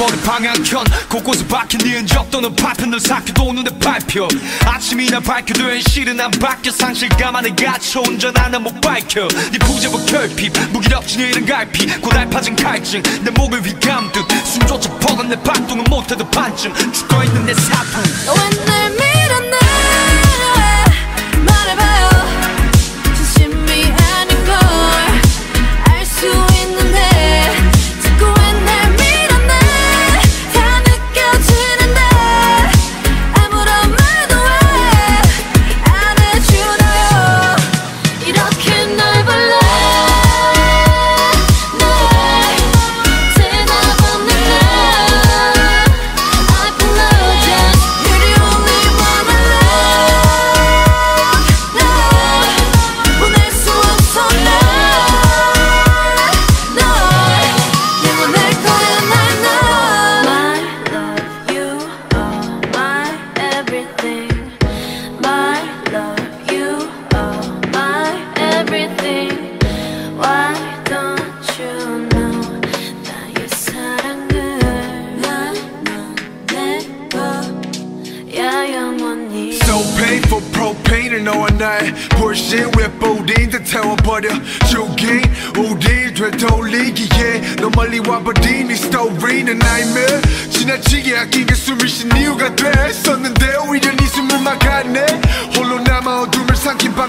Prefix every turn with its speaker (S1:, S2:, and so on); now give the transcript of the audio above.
S1: 삼켜버린 방향견 곳곳에 박힌 네 흔적 또는 파편들 삭혀도 눈에 밟혀 아침이나 밝혀도 실은 안 바뀌어 상실감 안에 갇혀 운전하는 못 밝혀. 네 부재보 결핍 무기력진 이런 갈피. 고달파진 갈증 내 목을 휘감듯. 숨조차 퍼간 내 박동은 못해도 반쯤. 죽어있는 내 사품
S2: painful propane 너와 나의 불신 왜 뿌린 듯 태워버려 죽인 우리 되돌리기에 너 멀리 와버린 이 스토리는 nightmare 지나치게 아끼게 숨을 쉰 이유가 됐었는데 오히려 네 숨을 막았네 홀로 남아 어둠을 삼킨 방 안에 yeah.
S3: 날